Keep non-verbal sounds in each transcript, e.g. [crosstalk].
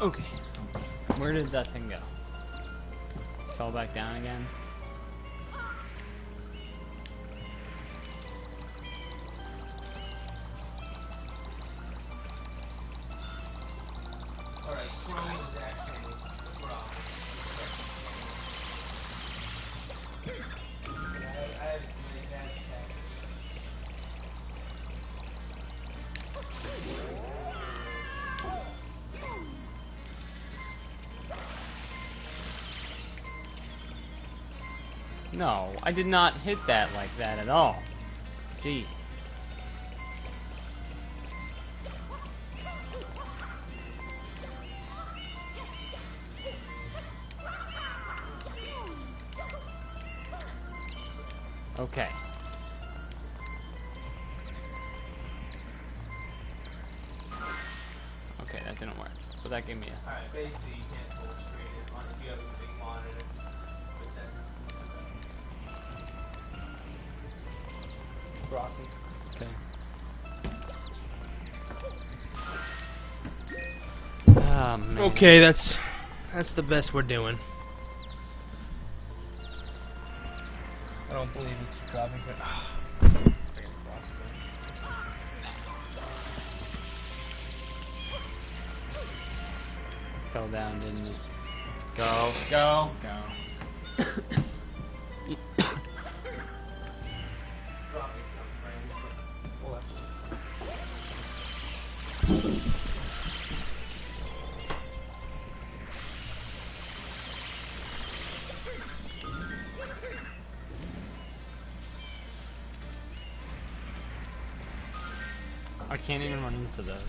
Okay. Where did that thing go? Fell back down again? No, I did not hit that like that at all. Jeez. Okay. Okay, that didn't work. But that gave me a Alright, basically you can't full screen it on if you have a big monitor. But that's crossing. Okay. Ah, man. Okay, that's that's the best we're doing. I don't believe it's dropping. To, Fell down, didn't it? Go, go, go. I can't even run into those.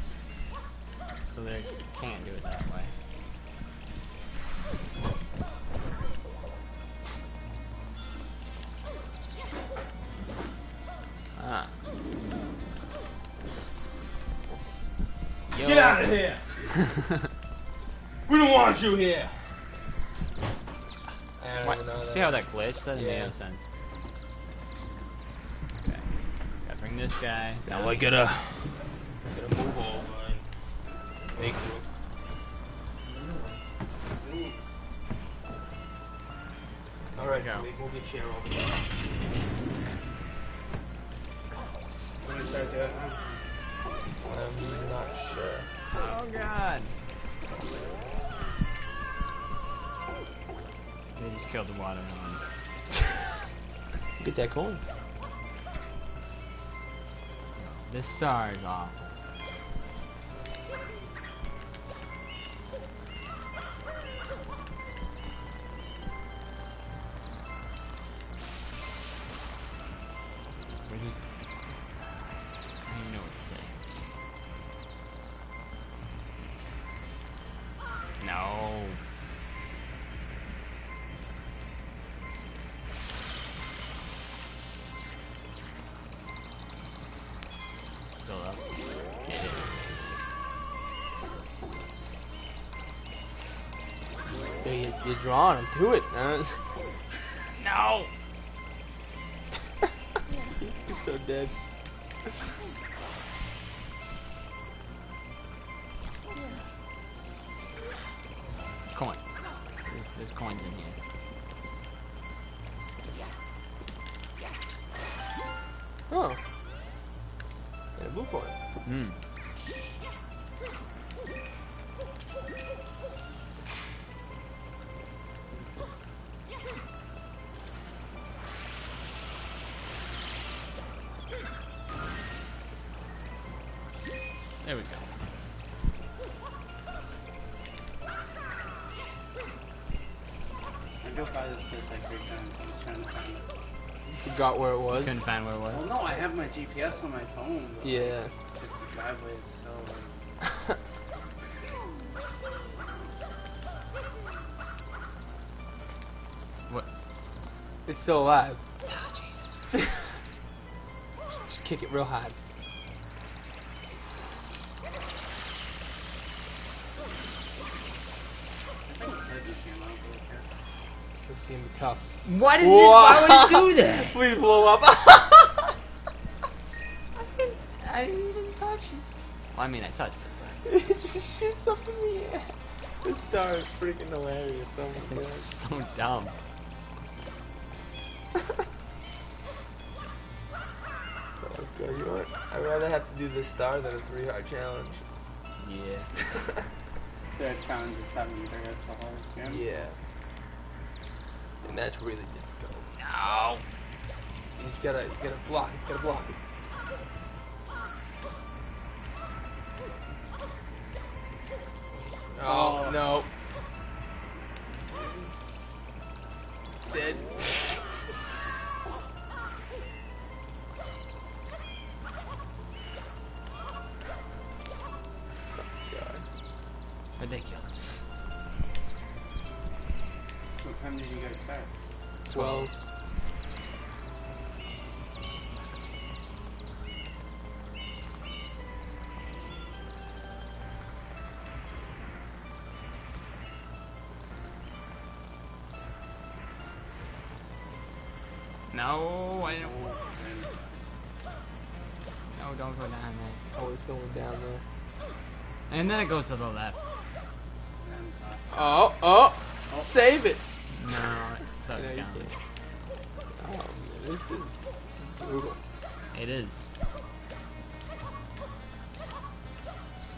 So they can't do it that way. Ah. Get out of here! [laughs] We don't want you here! What? See how that glitched? That didn't Yeah. make no sense. Okay. Gotta bring this guy. Now I gotta, gotta move over and make room. Alright, Go. we move your chair over there. When it starts? I'm not sure. Oh god. They just killed the watermelon. [laughs] Get that coin. This star is awful. You, you're drawing him to it. man. No! [laughs] He's so dead. Coins. There's, there's coins in here. Oh. Yeah, blue coin. Hmm. To find it. Forgot where it was. Couldn't find where it was. Well, no, I have my GPS on my phone. But Yeah. Just the driveway is so. Like, [laughs] What? it's still alive. Oh, just, [laughs] just kick it real hard. Kid. It's gonna. Why did it- why would it do that? [laughs] Please blow up. [laughs] I didn't even touch it. Well, I mean, I touched it. [laughs] It just shoots up in the air. This star is freaking hilarious. Oh my It's so dumb. Okay, you know what? I'd rather have to do this star than a three hard challenge. Yeah. The challenge is having to guess the whole game. yeah. That's really difficult. No. You just gotta, you gotta block it, gotta block it. Oh, Oh. no. Dead. [laughs] Oh, God. Ridiculous. What time did you guys start? 12. No, I don't. No, don't go down there. Oh, it's going down there. And then it goes to the left. uh, Oh, oh! Oh. Save it! No, it's not you down. can't. Oh man, this is, this is brutal. It is.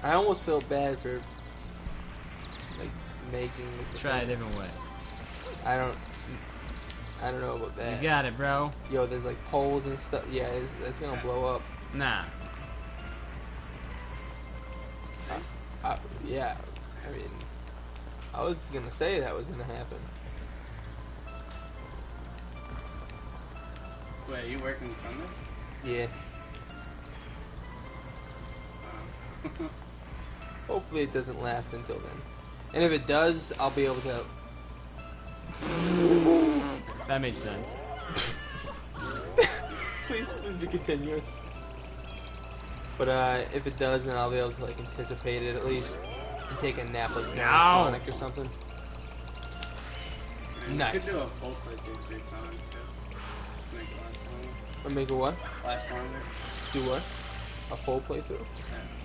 I almost feel bad for like making this. a Try a different way. I don't. I don't know about that. You got it, bro. Yo, there's like poles and stuff. Yeah, it's, it's gonna Yeah. blow up. Nah. Uh, yeah, I mean, I was gonna say that was gonna happen. Wait, you working Sunday? Yeah. Um, [laughs] Hopefully it doesn't last until then. And if it does, I'll be able to. That makes sense. [laughs] Please, please be continuous. But uh, if it does, then I'll be able to like anticipate it at least and take a nap like during No. Sonic or something. and Nice. You could do a full playthrough through Sonic too. Make it last longer. Or make a what? Last longer. Do what? A full playthrough? What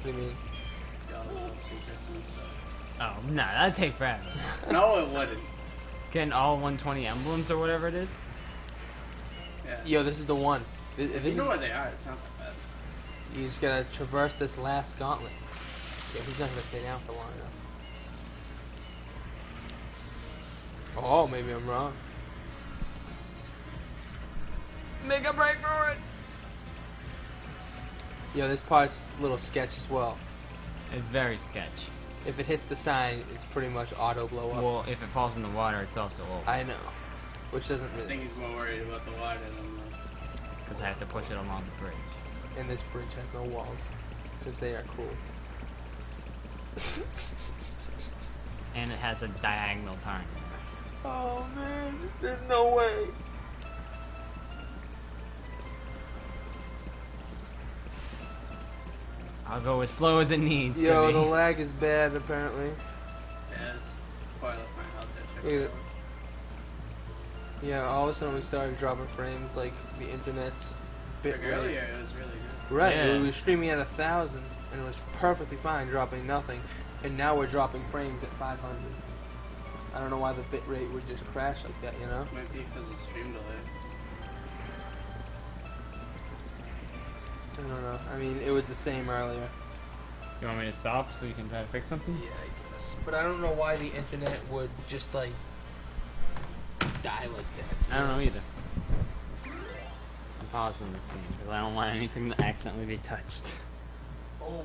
do you mean? Get all the little secrets and stuff. Oh, nah, that'd take forever. [laughs] no, it wouldn't. Getting all 120 emblems or whatever it is. Yeah. Yo, this is the one. This, you this know is, where they are. It's not that bad. you just gotta traverse this last gauntlet. Yeah, he's not gonna stay down for long enough. Oh, maybe I'm wrong. Make a break for it. Yeah, this part's a little sketch as well. It's very sketch. If it hits the sign, it's pretty much auto blow up. Well, if it falls in the water, it's also over. I know, which doesn't really. I really. think he's more worried about the water than the. Because I have to push it along the bridge. And this bridge has no walls, because they are cool. And it has a diagonal turn. [laughs] oh man, there's no way. I'll go as slow as it needs Yo, to the be. lag is bad apparently. Yeah, it's before I house. Yeah. Yeah, all of a sudden we started dropping frames like the internet's bit Like rate. earlier, it was really good. Right, Yeah. we were streaming at a thousand and it was perfectly fine, dropping nothing. And now we're dropping frames at 500. I don't know why the bit rate would just crash like that, you know? Might be because of stream delay. I don't know. I mean, it was the same earlier. You want me to stop so you can try to fix something? Yeah, I guess. But I don't know why the internet would just like die like that. I don't know either. I'm pausing this thing because I don't want anything to accidentally be touched. Oh,